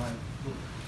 Right.